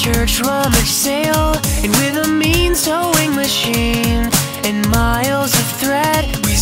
church rummage sale And with a mean sewing machine And miles of thread We